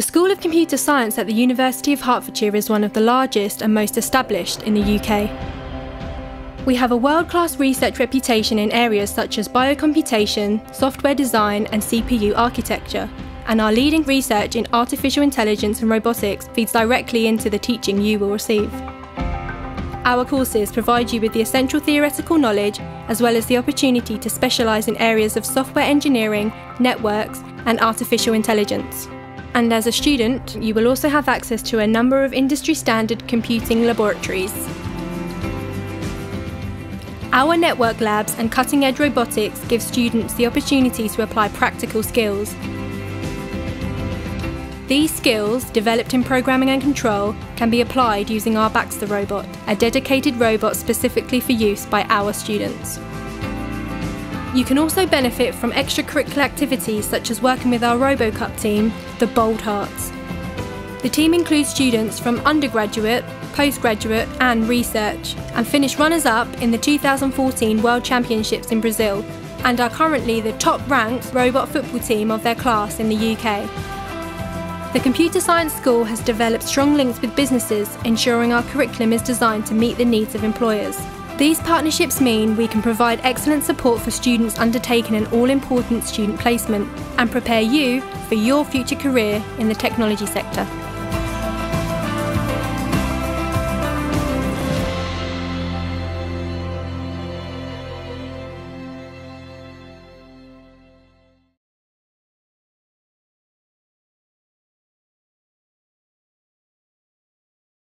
The School of Computer Science at the University of Hertfordshire is one of the largest and most established in the UK. We have a world class research reputation in areas such as biocomputation, software design, and CPU architecture, and our leading research in artificial intelligence and robotics feeds directly into the teaching you will receive. Our courses provide you with the essential theoretical knowledge as well as the opportunity to specialise in areas of software engineering, networks, and artificial intelligence. And as a student, you will also have access to a number of industry standard computing laboratories. Our network labs and cutting edge robotics give students the opportunity to apply practical skills these skills, developed in programming and control, can be applied using our Baxter robot, a dedicated robot specifically for use by our students. You can also benefit from extracurricular activities such as working with our RoboCup team, the Bold Hearts. The team includes students from undergraduate, postgraduate, and research, and finished runners up in the 2014 World Championships in Brazil, and are currently the top ranked robot football team of their class in the UK. The Computer Science School has developed strong links with businesses, ensuring our curriculum is designed to meet the needs of employers. These partnerships mean we can provide excellent support for students undertaking an all important student placement and prepare you for your future career in the technology sector.